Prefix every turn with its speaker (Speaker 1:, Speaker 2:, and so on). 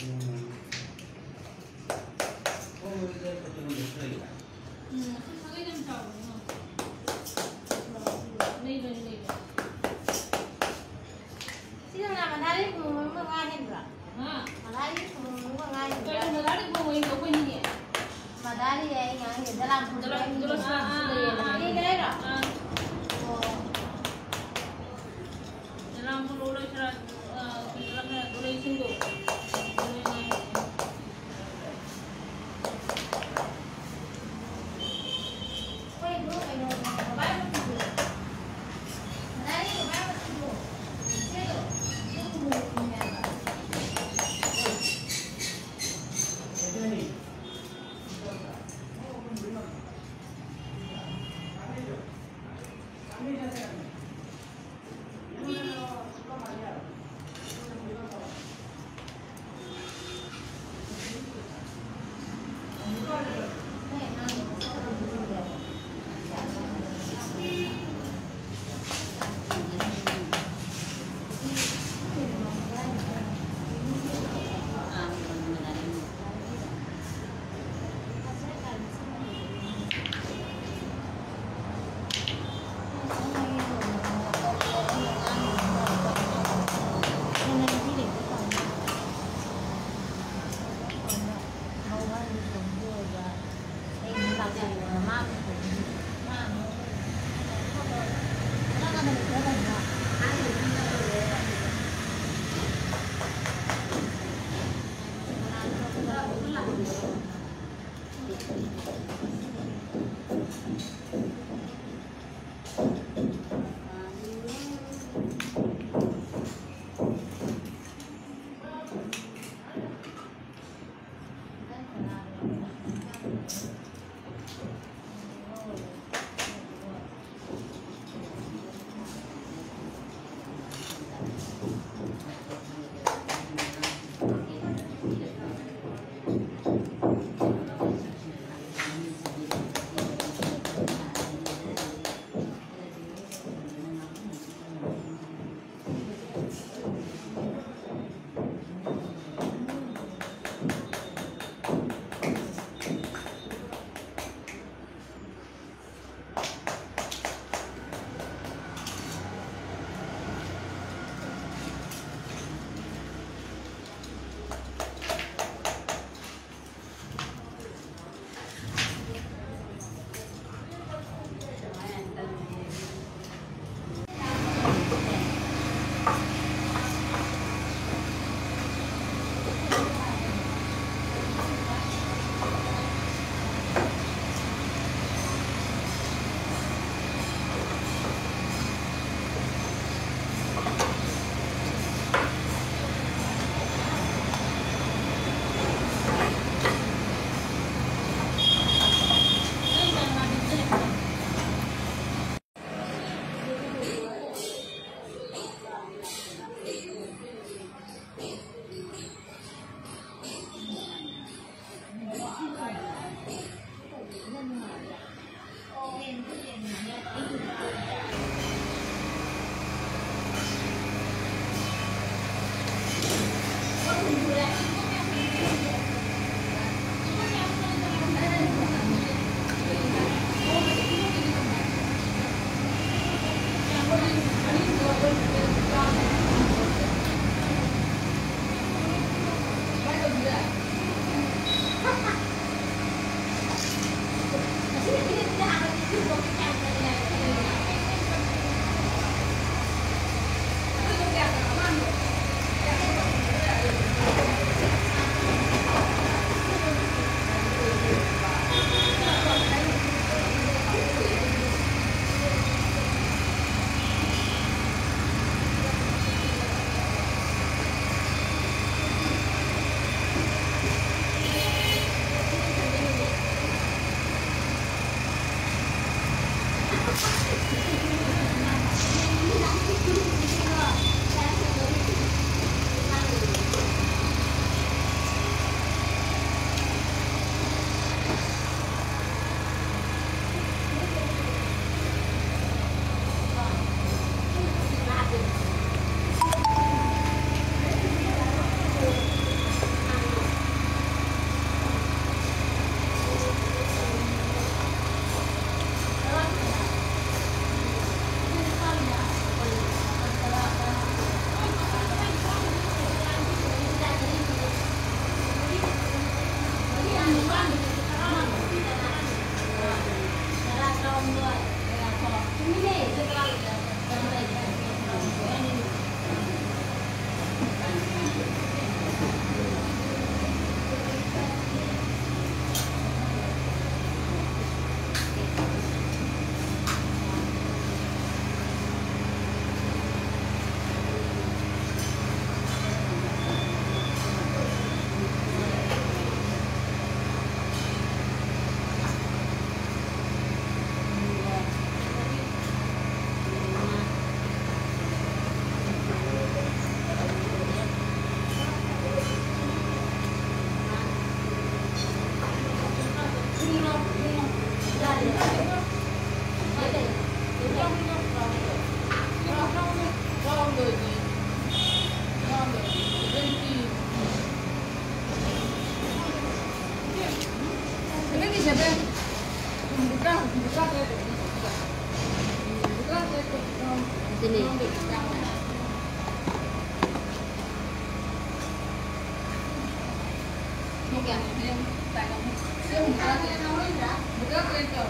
Speaker 1: 嗯，我们这不就能吃一点。
Speaker 2: 嗯，他他给他们照顾呢。那个那个，
Speaker 3: 谁他妈马达的工没干很多？啊，马达的工没干很多。马
Speaker 2: 达的工我一年多半年呢。
Speaker 3: 马达的哎，一年多咱俩，咱俩，咱俩，啊啊啊！应该了。
Speaker 4: Sini. Bukan, dia tak kamu. Dia bukan dia
Speaker 3: nak orang dah.
Speaker 4: Bukan kerja.